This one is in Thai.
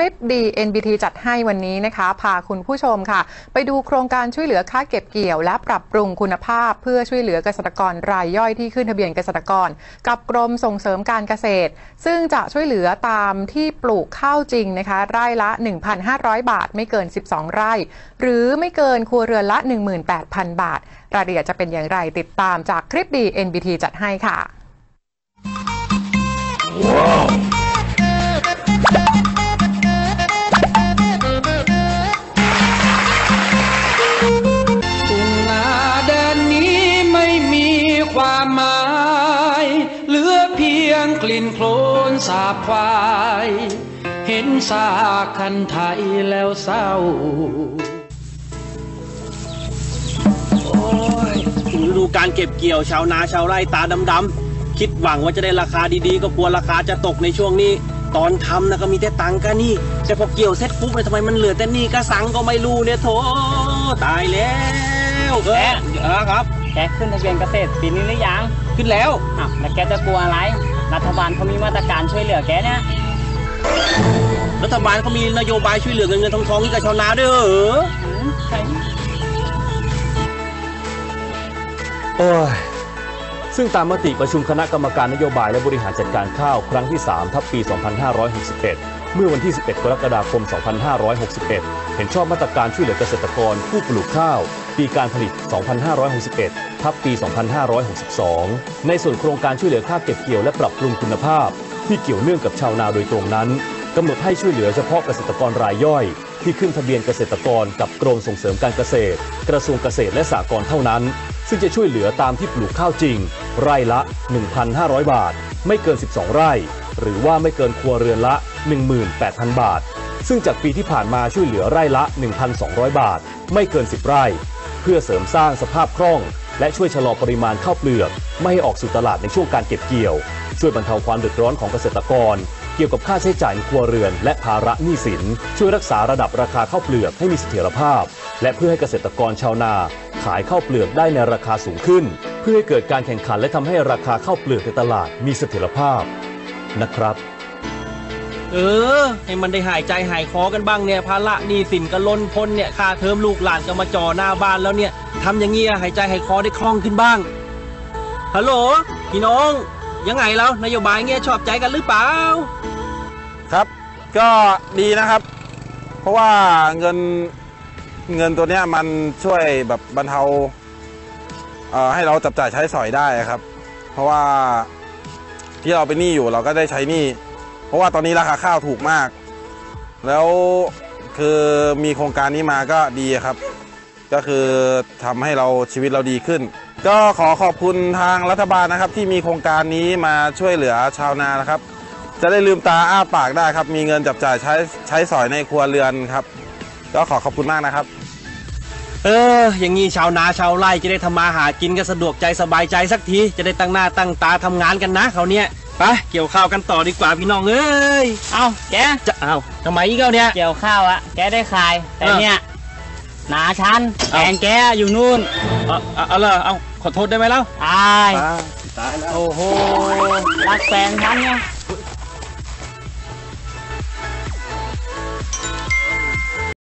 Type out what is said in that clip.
คลิปดี NBT จัดให้วันนี้นะคะ พาคุณผู้ชมค่ะ ไปดูโครงการช่วยเหลือค่าเก็บเกี่ยว และปรับปรุงคุณภาพ เพื่อช่วยเหลือเกษตรกรรายย่อยที่ขึ้นทะเบียนเกษตรกร กับกรมส่งเสริมการเกษตร ซึ่งจะช่วยเหลือตามที่ปลูกข้าวจริงนะคะ ไร่ละ 1,500 บาท ไม่เกิน 12 ไร่ หรือไม่เกินครัวเรือนละ 18,000 บาท รายละเอียดจะเป็นอย่างไรติดตามจากคลิปดี NBT จัดให้ค่ะทุ่ กลิ่นโคลนสาบควาย เห็นซากคันไทยแล้วเศร้า โอ้ยถึงฤดูการเก็บเกี่ยวชาวนาชาวไร่ตาดำๆคิดหวังว่าจะได้ราคาดีๆ ก็กลัวราคาจะตกในช่วงนี้ ตอนทำนะก็มีแต่ตังค์กันนี่ แต่พอเกี่ยวเสร็จปุ๊บเนี่ยทำไมมันเหลือแต่หนี่ก็สังก็ไม่รู้เนี่ยโถตายแล้วเออเออครับ แกขึ้นทะเบียนเกษตรปีนี้หรือยัง ขึ้นแล้วอ้าวแล้วแกจะกลัวอะไร รัฐบาลเขามีมาตรการช่วยเหลือแกเนี่ยรัฐบาลเขามีนโยบายช่วยเหลือเงินเงินทองทองให้กับชาวนาด้วยเหรออืมใช่โอ้ยซึ่งตามมติประชุมคณะกรรมการนโยบายและบริหารจัดการข้าว ครั้งที่ 3 ทับปี 2561 เมื่อวันที่ 11 กรกฎาคม 2561 เห็นชอบมาตรการช่วยเหลือเกษตรกรผู้ปลูกข้าว ปีการผลิต 2561 ทับปี 2562 ในส่วนโครงการช่วยเหลือค่าเก็บเกี่ยวและปรับปรุงคุณภาพ ที่เกี่ยวเนื่องกับชาวนาโดยตรงนั้นกำหนดให้ช่วยเหลือเฉพาะเกษตรกรรายย่อย ที่ขึ้นทะเบียนเกษตรกรกับกรมส่งเสริมการเกษตร กระทรวงเกษตรและสหกรณ์เท่านั้น ซึ่งจะช่วยเหลือตามที่ปลูกข้าวจริง ไร่ละ 1,500 บาท ไม่เกิน 12 ไร่ หรือว่าไม่เกินครัวเรือนละ 18,000 บาท ซึ่งจากปีที่ผ่านมาช่วยเหลือไร่ละ 1,200 บาท ไม่เกิน 10 ไร่ พื่อเสริมสร้างสภาพคล่อง และช่วยชะลอปริมาณข้าวเปลือก ไม่ให้ออกสู่ตลาดในช่วงการเก็บเกี่ยว ช่วยบรรเทาความเดือดร้อนของเกษตรกร เกี่ยวกับค่าใช้จ่ายในครัวเรือน และภาระหนี้สิน ช่วยรักษาระดับราคาข้าวเปลือกให้มีเสถียรภาพ และเพื่อให้เกษตรกรชาวนา ขายข้าวเปลือกได้ในราคาสูงขึ้น เพื่อให้เกิดการแข่งขันและทำให้ราคาข้าวเปลือกในตลาดมีเสถียรภาพนะครับ เออ ให้มันได้หายใจหายคอกันบ้างเนี่ยภาระหนี้สินก็ล้นพ้นเนี่ยค่าเทอมลูกหลานก็มาจ่อหน้าบ้านแล้วเนี่ยทำอย่างเงี้ยหายใจหายคอได้คล่องขึ้นบ้างฮัลโหลพี่น้องยังไงแล้วนโยบายเงี้ยชอบใจกันหรือเปล่า ครับ ก็ดีนะครับ เพราะว่าเงินเงินตัวเนี้ยมันช่วยแบบบรรเทาเอ่อให้เราจับจ่ายใช้สอยได้ครับ เพราะว่าที่เราเป็นหนี้อยู่เราก็ได้ใช้หนี้ เพราะว่าตอนนี้ราคาข้าวถูกมาก แล้วคือมีโครงการนี้มาก็ดีครับ ก็คือทำให้เราชีวิตเราดีขึ้น ก็ขอขอบคุณทางรัฐบาลนะครับ ที่มีโครงการนี้มาช่วยเหลือชาวนานะครับ จะได้ลืมตาอ้าปากได้ครับ มีเงินจับจ่ายใช้ใช้สอยในครัวเรือนครับ ก็ขอขอบคุณมากนะครับ เออ อย่างงี้ชาวนาชาวไร่จะได้ทำมาหากินกันสะดวกใจสบายใจสักที จะได้ตั้งหน้าตั้งตาทำงานกันนะเขาวเนี่ย ไปเกี่ยวข้าวกันต่อดีกว่าพี่น้องเอ้ยเอาแกจะเอาทำไมอีกแล้วเนี่ยเกี่ยวข้าวอะแกได้ขายแต่เออเนี่ยหนาชันเอ้าแฟนแกอยู่นู่นเอาเอาเอาเลยเอาขอโทษได้ไหมเล่าตายตายแล้วโอ้โหรักแฟนฉันเนี่ย